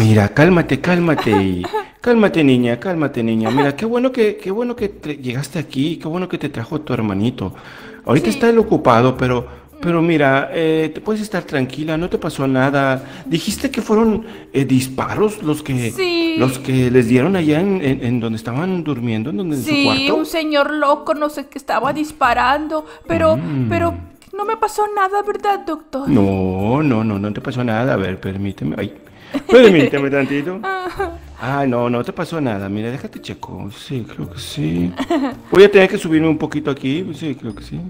Mira, cálmate, cálmate. Cálmate, niña, cálmate, niña. Mira, qué bueno que, qué bueno que te- llegaste aquí, qué bueno que te trajo tu hermanito. Ahorita Sí. está él ocupado, pero, pero mira, eh, te puedes estar tranquila, no te pasó nada. Dijiste que fueron eh, disparos los que, Sí. los que les dieron allá en, en- en donde estaban durmiendo, en donde en su Sí, cuarto. un señor loco, no sé qué estaba disparando, pero, Mm. pero no me pasó nada, ¿verdad, doctor? No, no, no, no te pasó nada. A ver, permíteme. Ay, permíteme tantito. Ah, no, no te pasó nada. Mira, déjate checo. Sí, creo que sí. Voy a tener que subirme un poquito aquí. Sí, creo que sí.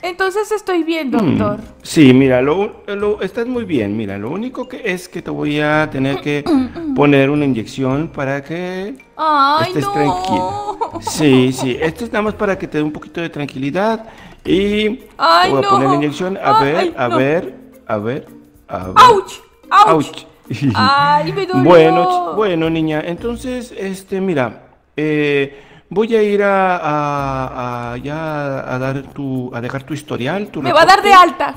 Entonces estoy bien, Mm, doctor. Sí, mira, lo, lo- estás muy bien. Mira, lo único que es que te voy a tener que poner una inyección para que Ay, estés no. tranquilo. Sí, sí, esto es nada más para que te dé un poquito de tranquilidad y Ay, te voy a poner la inyección. A Ay, ver, a no. ver, a ver, a ver. ¡Auch! ¡Auch! Ay, me dolió. Bueno, bueno, niña, entonces, este, mira, eh, voy a ir a, a- a- ya a dar tu, a dejar tu historial, tu Me va a dar de alta.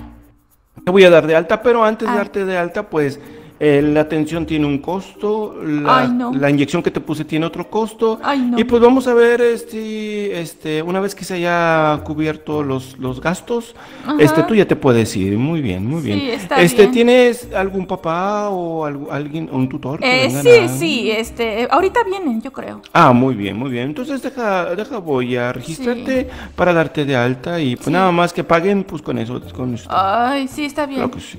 Te voy a dar de alta, pero antes de Ah. darte de alta, pues eh, la atención tiene un costo, la, Ay, no. la inyección que te puse tiene otro costo. Ay, no. Y pues vamos a ver, este, este, una vez que se haya cubierto los, los gastos, Ajá. este, tú ya te puedes ir. Muy bien, muy bien. Sí, está este, bien. ¿tienes algún papá o algu- alguien, un tutor? que Eh, sí, a- sí, este, ahorita vienen, yo creo. Ah, muy bien, muy bien. Entonces deja, deja, voy a registrarte para darte de alta y pues Sí. nada más que paguen, pues con eso, con esto. Ay, sí, está bien. Claro que sí.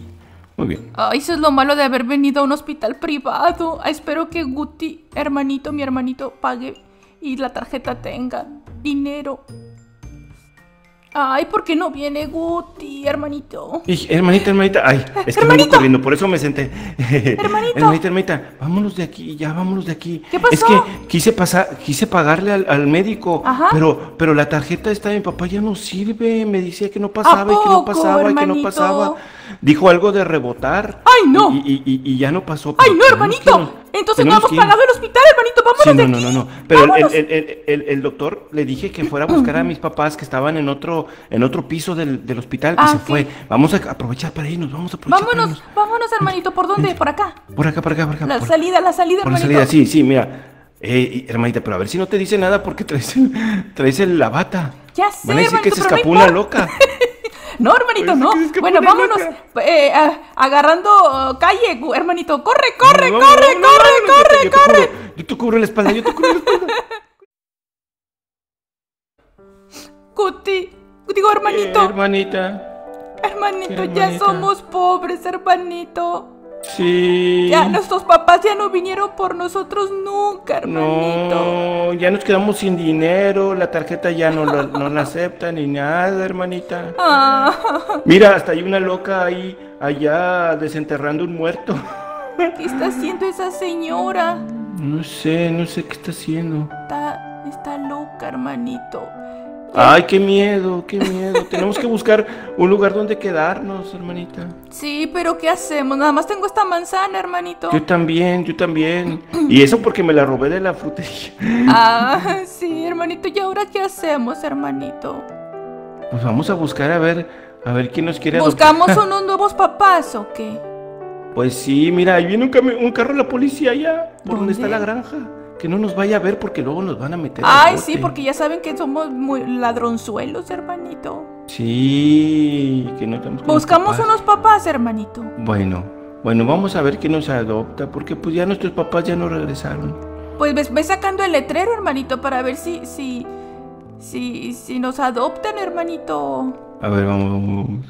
Muy bien. Ay, eso es lo malo de haber venido a un hospital privado. Ah, espero que Guti, hermanito, mi hermanito, pague y la tarjeta tenga dinero. Ay, ¿por qué no viene Guti, hermanito? Hermanita, hermanita, ay, es que Hermanito. vengo corriendo, por eso me senté. Hermanito. Hermanita, hermanita, vámonos de aquí, ya vámonos de aquí. ¿Qué pasó? Es que quise pasar, quise pagarle al, al médico, Ajá. pero, pero la tarjeta esta de mi papá ya no sirve. Me decía que no pasaba y que no pasaba y que no pasaba. Dijo algo de rebotar. ¡Ay, no! Y, y- y- y ya no pasó. ¡Ay, no, hermanito! Entonces no hemos que pagado el hospital, hermanito. Vámonos Sí, de no, aquí. no, no, no. Pero el- el- el- el doctor le dije que fuera a buscar a mis papás que estaban en otro, en otro piso del, del hospital y Ah, se fue. Vamos a aprovechar para irnos, vamos a aprovechar Vámonos, vámonos, hermanito. ¿Por dónde? ¿Por acá? Por acá, por acá, por acá. La por, salida, la salida, por la hermanito. salida, sí, sí, mira. Eh, hermanita, pero a ver si no te dice nada porque traes, traes el- la bata. Ya sé, Van a decir que se escapó una loca. No, hermanito, no. Bueno, vámonos. eh, a- agarrando calle, hermanito. Corre, corre, corre, corre, corre, corre. Yo te cubro la espalda, yo te cubro la espalda. Cuti. Digo, hermanito. Eh, hermanita. hermanito, ya somos pobres, hermanito. Sí. Ya nuestros papás ya no vinieron por nosotros nunca, hermanito. No, ya nos quedamos sin dinero, la tarjeta ya no la, no la acepta ni nada, hermanita. Ah, Mira, hasta hay una loca ahí, allá desenterrando un muerto. ¿Qué está haciendo esa señora? No sé, no sé qué está haciendo. Está, está loca, hermanito. Ay, qué miedo, qué miedo. Tenemos que buscar un lugar donde quedarnos, hermanita. Sí, pero ¿qué hacemos? Nada más tengo esta manzana, hermanito. Yo también, yo también. Y eso porque me la robé de la frutería. Ah, sí, hermanito. ¿Y ahora qué hacemos, hermanito? Pues vamos a buscar a ver, a ver quién nos quiere adoptar. ¿Buscamos unos nuevos papás o qué? Pues sí, mira, ahí viene un, carro de la policía allá, por donde está la granja. Que no nos vaya a ver porque luego nos van a meter. Ay, sí, porque ya saben que somos muy ladronzuelos, hermanito. Sí, que no estamos Buscamos papás. unos papás, hermanito. Bueno, bueno, vamos a ver quién nos adopta, porque pues ya nuestros papás ya no regresaron. Pues ves, ve sacando el letrero, hermanito, para ver si, si, si, si nos adoptan, hermanito. A ver, vamos, vamos, vamos.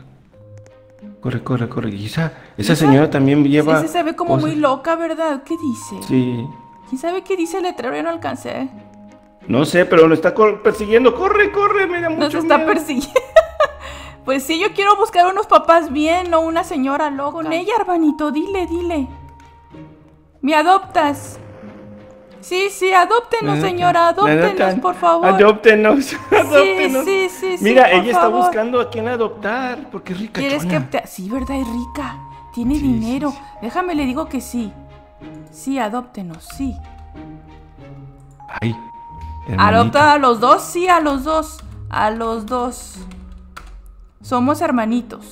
Corre, corre, corre. Y esa, esa señora también lleva. Ese se ve como cosas- muy loca, ¿verdad? ¿Qué dice? Sí. ¿Quién sabe qué dice el letrero? Yo no alcancé. No sé, pero nos está persiguiendo. Corre, corre, me da mucho Nos está miedo. persiguiendo. pues sí, yo quiero buscar unos papás bien, no una señora loca. Con ella, hermanito, dile, dile. ¿Me adoptas? Sí, sí, adóptenos, señora, adóptenos, por favor. Adóptenos, adóptenos. sí, sí, sí, Mira, por ella está favor. buscando a quién adoptar, porque es rica. ¿Quieres que te... Sí, ¿verdad? Es rica. Tiene Sí, sí, dinero. sí. Déjame, le digo que sí. Sí, adóptenos, sí. Ay, hermanita. Adopta a los dos, sí, a los dos. A los dos. Somos hermanitos.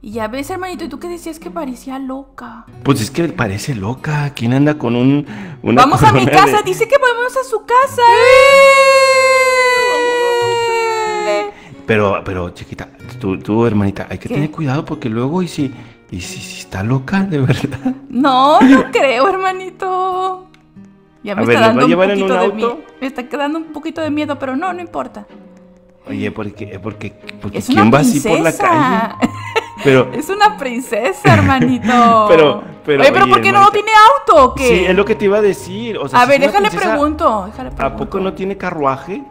Y ya ves, hermanito, ¿y tú qué decías que parecía loca? Pues es que parece loca. ¿Quién anda con un. Una Vamos a mi casa, de- dice que vamos a su casa. ¡Eh! Pero, pero, chiquita, tú, tú, hermanita, hay que ¿Qué? tener cuidado porque luego, y si, y si, si está loca, de verdad. No, no creo, hermanito. Ya me A está ver, ¿nos va dando a un en poquito un de miedo. Me está quedando un poquito de miedo, pero no, no importa. Oye, porque, porque, porque Es una ¿quién va así por la princesa. calle? Pero, Es una princesa, hermanito. Pero- pero, Oye, pero oye, ¿por qué no tiene auto o qué? sí, es lo que te iba a decir. O sea, a si ver, déjale princesa, pregunto, déjale ¿A pregunto. poco no tiene carruaje?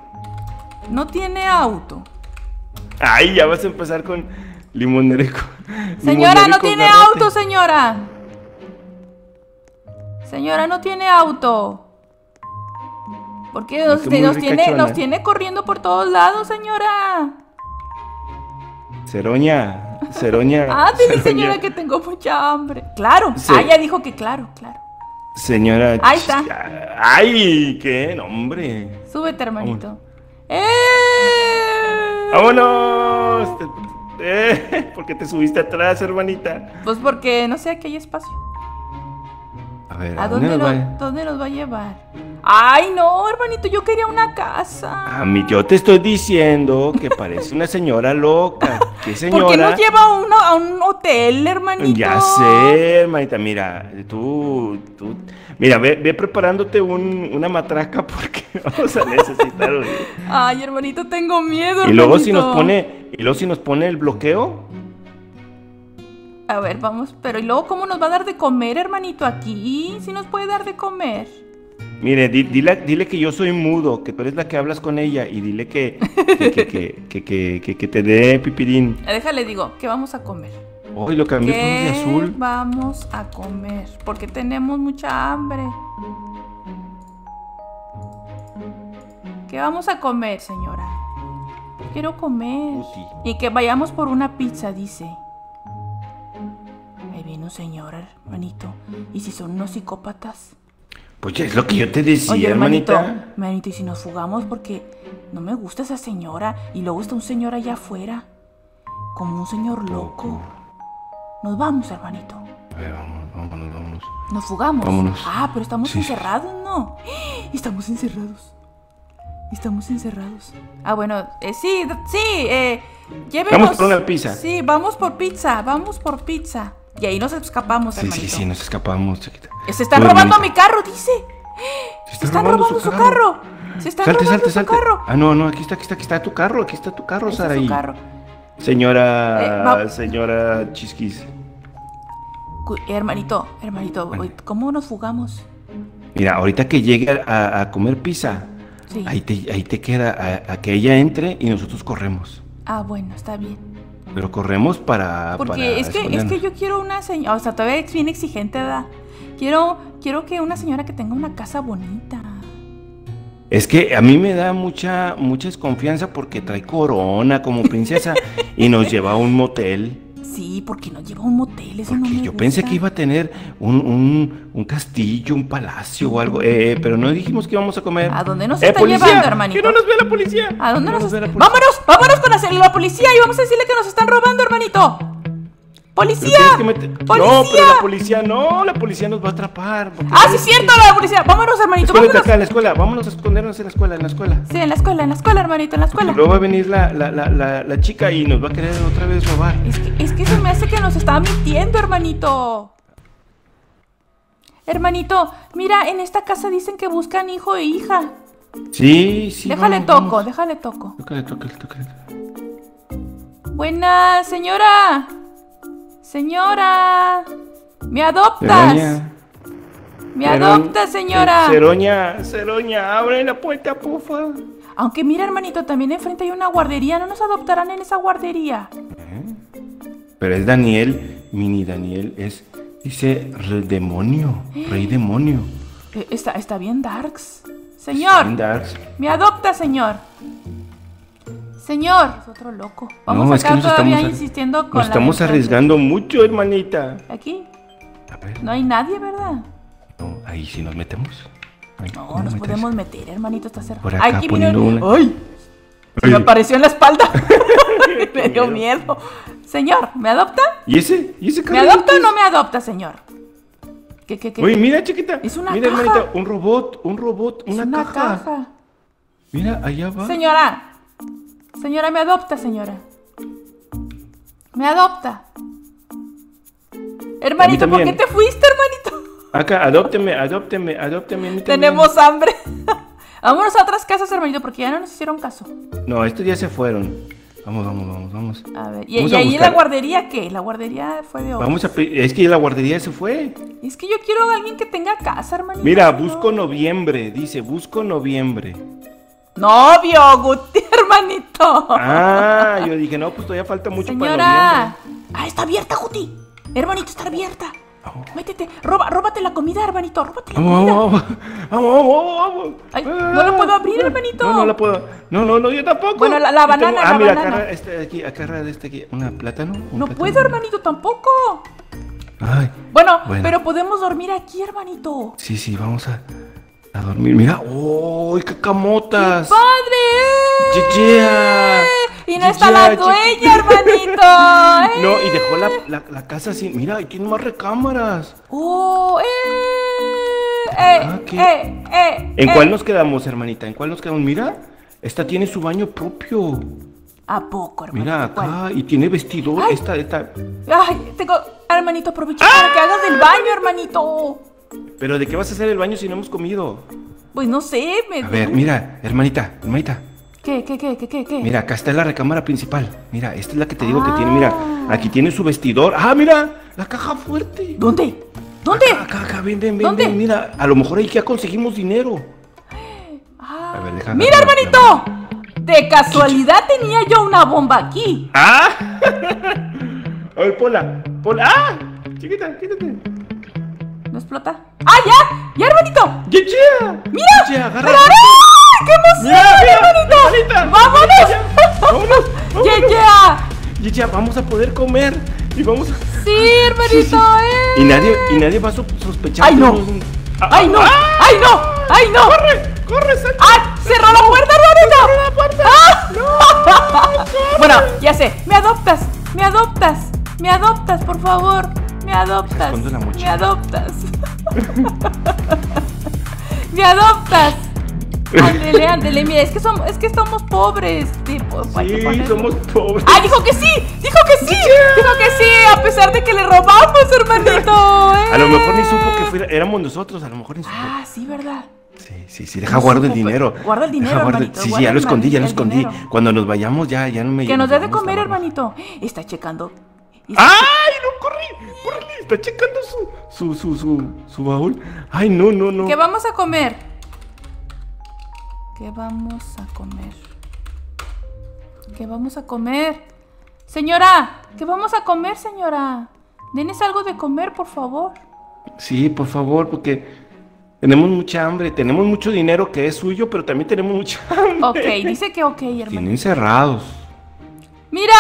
No tiene auto. Ay, ya vas a empezar con con- Señora, no tiene garrote. auto, señora. Señora, no tiene auto. Porque nos, tiene, nos tiene corriendo por todos lados, señora. Ceroña, Ceroña. Ah, Ceroña. señora, que tengo mucha hambre. Claro. Sí. Ah, ya dijo que claro, claro. Señora. Ahí está. Ay, qué nombre. Súbete, hermanito. ¡Eh! ¡Vámonos! Eh, ¿Por qué te subiste atrás, hermanita? Pues porque no sé, aquí hay espacio. A ver, ¿A dónde, nos va? dónde nos va a llevar? Ay, no, hermanito, yo quería una casa. A mí, yo te estoy diciendo que parece una señora loca. ¿Qué señora? ¿Por qué nos lleva a, a un hotel, hermanito? Ya sé, hermanita, mira, tú, tú, mira, ve, ve preparándote un- una matraca porque vamos a necesitar. oye. Ay, hermanito, tengo miedo. y luego si hermanito. nos pone, y luego si nos pone el bloqueo, A ver, vamos, pero ¿y luego cómo nos va a dar de comer, hermanito, aquí? Si nos puede dar de comer. mire, di- dile, dile que yo soy mudo, que tú eres la que hablas con ella y dile que, que, que, que, te dé pipirín. Déjale, digo, ¿qué vamos a comer? Hoy lo cambié de ¿Qué azul. vamos a comer? Porque tenemos mucha hambre. ¿Qué vamos a comer, señora? Quiero comer. Uti. Y que vayamos por una pizza, dice. Un señor, hermanito. ¿Y si son unos psicópatas? Pues ya es lo que yo te decía, Oye, hermanito, hermanita. hermanito, ¿y si nos fugamos? Porque no me gusta esa señora. Y luego está un señor allá afuera. Como un señor loco. Nos vamos, hermanito. A ver, vámonos, vámonos, vámonos. Nos fugamos. Vámonos. Ah, pero estamos Sí. encerrados, ¿no? Estamos encerrados. Estamos encerrados. Ah, bueno, eh, sí, sí, eh, llévenos. Vamos por una pizza. Sí, vamos por pizza, vamos por pizza. Y ahí nos escapamos, Sí, hermanito. sí, sí, nos escapamos, chiquita. Se están robando hermanita. mi carro, dice. Se Se están robando su carro. Se están Salte, robando salte, su salte. carro. Ah, no, no, aquí está, aquí está, aquí está tu carro, aquí está tu carro, Ese es Saraí. su carro. Señora, Eh, señora Chisquis. Hermanito, hermanito, ¿cómo nos fugamos? Mira, ahorita que llegue a, a comer pizza, Sí. ahí, te, ahí te queda a, a que ella entre y nosotros corremos. Ah, bueno, está bien. Pero corremos para. Porque para es que, es que yo quiero una señora, o sea, todavía es bien exigente, ¿verdad? Quiero, quiero que una señora que tenga una casa bonita. Es que a mí me da mucha, mucha desconfianza porque trae corona como princesa y nos lleva a un motel. Sí, porque nos lleva a un motel, eso no me yo pensé que iba a tener un, un, un castillo, un palacio o algo. Eh, pero no dijimos que íbamos a comer. ¿A dónde nos ¡Eh, está policía! llevando, hermanito? ¡Que no nos ve la policía! ¿A dónde Que no nos ve está? la policía. ¡Vámonos! ¡Vámonos con la, la policía! Y vamos a decirle que nos están robando, hermanito. ¡Policía! No, pero la policía no, la policía nos va a atrapar. ¡Ah, sí, es que- cierto, la policía! ¡Vámonos, hermanito! Escóndete ¡Vámonos! acá en la escuela, vámonos a escondernos en la escuela, en la escuela. Sí, en la escuela, en la escuela, hermanito, en la escuela. luego va a venir la, la, la, la, la chica y nos va a querer otra vez robar. Es que, es que se me hace que nos está mintiendo, hermanito. Hermanito, mira, en esta casa dicen que buscan hijo e hija. Sí, sí. déjale vamos, toco, vamos. déjale toco. Tócale, tócale, tócale. Buena, señora. Señora. ¿Me adoptas? Ceroña. ¿Me adoptas, señora? Ce- Ceroña, Ceroña, abre la puerta, pufa. Aunque mira, hermanito, también enfrente hay una guardería. ¿No nos adoptarán en esa guardería? Pero es Daniel, mini Daniel, es, dice, re- demonio, rey demonio. Eh, Está, está bien, Darks. Señor, Bien darks. me adopta, señor. Señor. Es otro loco. Vamos No, es que todavía estamos- insistiendo con Nos la estamos arriesgando mucho, hermanita. Aquí A ver, no hay nadie, ¿verdad? no, ahí sí nos metemos. Ay, No, ¿cómo nos podemos meter, hermanito, está cerrado. Por acá Aquí viene- poniendo una. ¡Ay! Me apareció en la espalda. me dio miedo. Señor, ¿me adopta? ¿Y ese? ¿Y ese ¿Me adopta o no es? me adopta, señor? ¿Qué, qué, qué? Oye, mira, chiquita. Es una mira, caja. hermanita, un robot, un robot, Es una, una caja. caja. Mira, allá va. Señora, señora, me adopta, señora. Me adopta. Hermanito, ¿por qué te fuiste, hermanito? Acá, adópteme, adópteme, adópteme a mí. Tenemos hambre. Vámonos a otras casas, hermanito, porque ya no nos hicieron caso. No, estos ya se fueron. Vamos, vamos, vamos, vamos. A ver, ¿y, Vamos y a ahí la buscar. guardería qué? La guardería fue de hoy. Vamos a Es que la guardería se fue. Es que yo quiero a alguien que tenga casa, hermanito. Mira, busco noviembre. Dice, busco noviembre. Novio, hermanito. Ah, yo dije, no, pues todavía falta mucho para Señora. Ah, está abierta, Guti. Hermanito, está abierta. Vamos. Métete, roba, róbate la comida, hermanito, róbate la noviembre. comida. Vamos, vamos, vamos, vamos, vamos. Ay, no lo puedo abrir, hermanito. No, no la puedo. No, no, no, yo tampoco. Bueno, la- la Y tengo- banana, Ah, la mira, banana. agarra este aquí, de este aquí. ¿Una plátano? ¿Un No plátano? puedo, hermanito, tampoco. Ay, Bueno, Bueno. pero podemos dormir aquí, hermanito. sí, sí, vamos a, a dormir. Mira, ¡uy, qué camotas! ¡Padre! ¡Yeyea! Y no está la dueña, hermanito. No, y dejó la, la, la casa así. Mira, y tiene más recámaras. ¡Oh! ¡Eh! ¡Eh! Ah, ¿qué? ¡Eh! ¡Eh! ¿En eh. cuál nos quedamos, hermanita? ¿En cuál nos quedamos? Mira, esta tiene su baño propio. ¿A poco, hermanito? Mira ¿Cuál? acá, y tiene vestidor. Ay. Esta, esta. Ay, tengo. Hermanito, aprovecha para que hagas del baño, hermanito. Pero ¿de qué vas a hacer el baño si no hemos comido? Pues no sé, me. A ver, mira, hermanita, hermanita. ¿Qué, qué, qué, qué, qué? qué? Mira, acá está la recámara principal. Mira, esta es la que te digo que tiene. Ah. Mira, aquí tiene su vestidor. Ah, mira, la caja fuerte. ¿Dónde? ¿Dónde? Acá, acá, ven, ven, ven, ¿Dónde? ven, Mira, a lo mejor ahí ya conseguimos dinero. Ah, A ver, deja ¡Mira, hermanito! De casualidad tenía yo una bomba aquí. ¡Ah! A ver, ponla, ponla. ¡Ah! Chiquita, quítate. ¿No explota? ¡Ah, ya! ¡Ya, hermanito! ¡Ya, ya! ¡Mira! ¡Ya, agarra! ¡Pero, ¡ay! ¡Qué emoción, hermanita! ¡Vámonos! ¡Ya, vámonos. vamos a poder comer. Y vamos a... Sí, hermanito, Sí, sí. eh. Y nadie, y nadie va a so- sospechar. ¡Ay, no! Ah, ¡Ay, no! ¡Ah! ¡Ay, no! ¡Ay, no! ¡Corre! ¡Corre, Sancho! ¡Ah! ¡Cerró la puerta, hermanito! ¡Cerró la puerta! bueno, ya sé. Me adoptas. Me adoptas. Me adoptas, por favor. Me adoptas. La Me adoptas. Me adoptas. Ándele, ándele. Mira, es que somos, es que somos pobres. Tipo, Sí, somos pobres. ¡Ah, dijo que sí! ¡Dijo que sí! ¡Dijo que sí! A pesar de que le robamos, hermanito. ¿eh? A lo mejor ni supo que fuera, éramos nosotros, a lo mejor ni supo. Ah, sí, ¿verdad? Sí, sí, sí, deja guardo el dinero. guarda el dinero, hermanito, Sí, sí, guarda ya lo escondí, ya lo escondí. dinero. Cuando nos vayamos ya, ya no me Que nos dé de comer, hermanito. Está checando. ¡Ay, no, corre! ¡Corre! Está checando su, su, su, su, su baúl. ¡Ay, no, no, no! ¿Qué vamos a comer? ¿Qué vamos a comer? ¿Qué vamos a comer? Señora, ¿qué vamos a comer, señora? Denes algo de comer, por favor. Sí, por favor, porque tenemos mucha hambre. Tenemos mucho dinero que es suyo, pero también tenemos mucha hambre. Ok, dice que ok, hermano. Tienen cerrados. ¡Mira!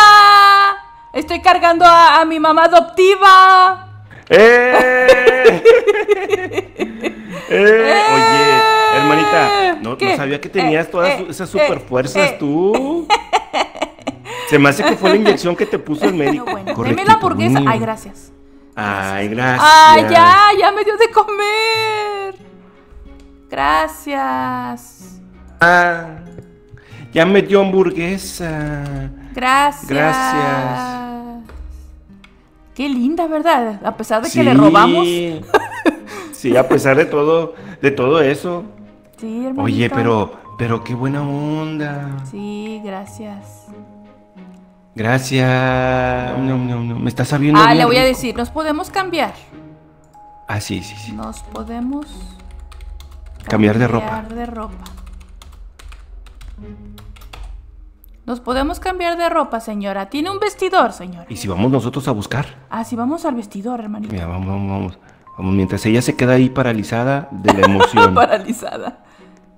Estoy cargando a, a mi mamá adoptiva. ¡Eh! ¡Eh! Oye, hermanita, no, sabía que tenías Eh, todas eh, esas eh, super fuerzas eh. tú. Se me hace que fue la inyección que te puso el médico. Bueno, deme la hamburguesa. niño. Ay, gracias. Ay, gracias. ¡Ah, ya! ¡Ya me dio de comer! Gracias. Ah, ya me dio hamburguesa. Gracias. Gracias. Qué linda, ¿verdad? A pesar de que Sí. le robamos. Sí, a pesar de todo, de todo eso. Sí, hermanito. Oye, pero, pero qué buena onda. Sí, gracias. Gracias. No, no, no. Me está sabiendo. Ah, bien le voy a decir, nos podemos cambiar. Ah, sí, sí, sí. Nos podemos Cambiar de ropa. cambiar de ropa. Nos podemos cambiar de ropa, señora. Tiene un vestidor, señora. Y si vamos nosotros a buscar. Ah, sí, vamos al vestidor, hermanito. Mira, vamos, vamos, vamos. Vamos, mientras ella se queda ahí paralizada de la emoción. Paralizada.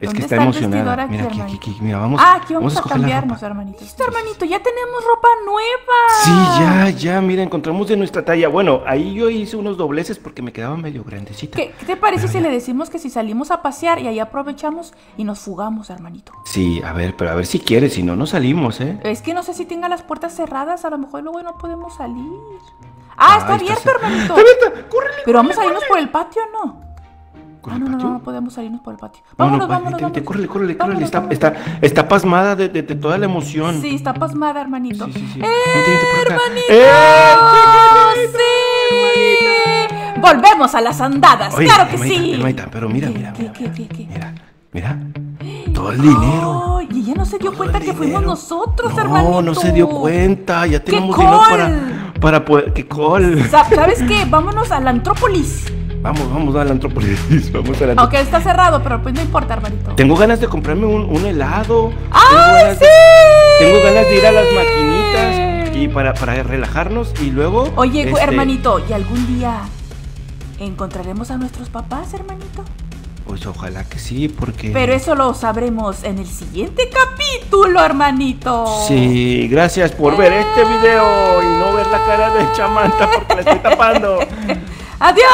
Es que ¿Dónde está el emocionada. Mira, aquí, aquí, aquí, mira, vamos. Ah, aquí vamos, a, la cambiarnos, hermanito. Listo, hermanito, ya tenemos ropa nueva. Sí, ya, ya, mira, encontramos de nuestra talla. Bueno, ahí yo hice unos dobleces porque me quedaba medio grandecita. ¿Qué, qué te parece Pero si ya. le decimos que si salimos a pasear y ahí aprovechamos y nos fugamos, hermanito? Sí, a ver, pero a ver si quieres, si no, no salimos, ¿eh? Es que no sé si tenga las puertas cerradas, a lo mejor luego no podemos salir. Ah, está Ay, abierto, cer- hermanito. ¡Está abierta! ¡Córrele! Pero vamos a irnos por el patio, ¿no? ¿Por Ah, no, no, no, no podemos salirnos por el patio. No, no, Vámonos, vámonos, vámonos. córrele, córrele, córrele. Está, está, está pasmada de, de- de toda la emoción. Sí, está pasmada, hermanito. Sí, sí, sí. ¡Eh, hermanito! ¡Eh! ¡Sí! Volvemos a las andadas, Oye, claro que hermanita, sí. hermanita, pero mira, ¿Qué, mira, mira, qué, qué, qué? Mira, mira. Todo el dinero. Ay, y ella no se dio cuenta que fuimos nosotros, no, hermanito. No, se dio cuenta. Ya tenemos ¡Qué dinero para, para poder. ¡Qué col! Sa- ¿Sabes qué? Vámonos a la Antrópolis. Vamos, vamos a la antrópolis. Vamos a la Aunque está cerrado, pero pues no importa, hermanito. Tengo ganas de comprarme un, un helado. tengo, ¡Ay, de, sí! tengo ganas de ir a las maquinitas y para, para relajarnos y luego. Oye, este, hermanito, ¿y algún día encontraremos a nuestros papás, hermanito? Pues ojalá que sí, porque. Pero eso lo sabremos en el siguiente capítulo, hermanito. Sí, gracias por ver este video y no ver la cara de Chamanta porque la estoy tapando. ¡Adiós!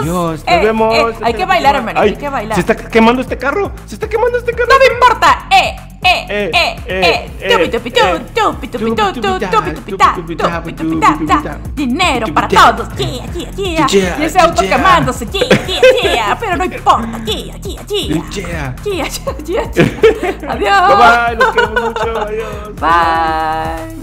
Adiós, nos Eh, vemos. eh, hay que bailar, hermanito, Ay, hay que bailar. Se está quemando este carro. Se está quemando este carro. ¡No me importa! ¡Eh! ¡Eh! Eh, ¡Eh! eh, ¡Eh! eh, ¡Tupi, tupi, tu, eh. tupi, tupi, tu, tu, tupi, tupi, ta, tupi, tupi, ta, ta. Dinero para todos, yeah, yeah, yeah. Yeah, Y ese auto yeah. quemándose, yeah, yeah, yeah. Pero no importa, yeah. Yeah. Yeah, yeah, yeah, yeah. Adiós. Bye bye, los queremos mucho. Adiós. Bye.